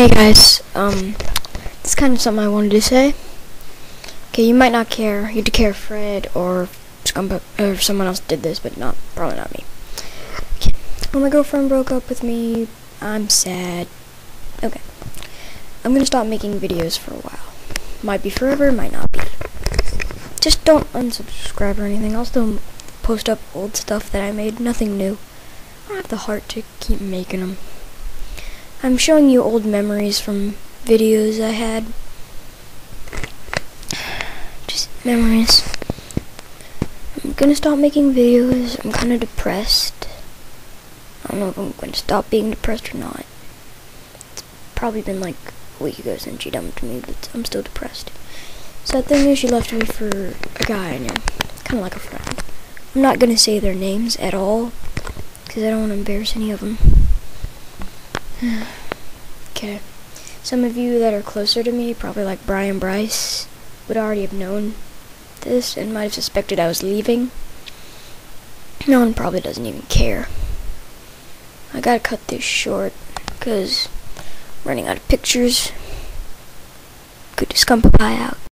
Hey guys, um, it's kind of something I wanted to say. Okay, you might not care. You'd care if Fred or Scump or someone else did this, but not probably not me. Okay. Well, my girlfriend broke up with me. I'm sad. Okay, I'm gonna stop making videos for a while. Might be forever, might not be. Just don't unsubscribe or anything. I'll still post up old stuff that I made. Nothing new. I don't have the heart to keep making them. I'm showing you old memories from videos I had. Just memories. I'm gonna stop making videos. I'm kind of depressed. I don't know if I'm to stop being depressed or not. It's probably been like a week ago since she dumped me, but I'm still depressed. Sad thing is, she left me for a guy I knew. Kind of like a friend. I'm not gonna say their names at all, because I don't want to embarrass any of them. Hmm. okay. Some of you that are closer to me, probably like Brian Bryce, would already have known this and might have suspected I was leaving. No one probably doesn't even care. I gotta cut this short, because running out of pictures. Could scump a pie out.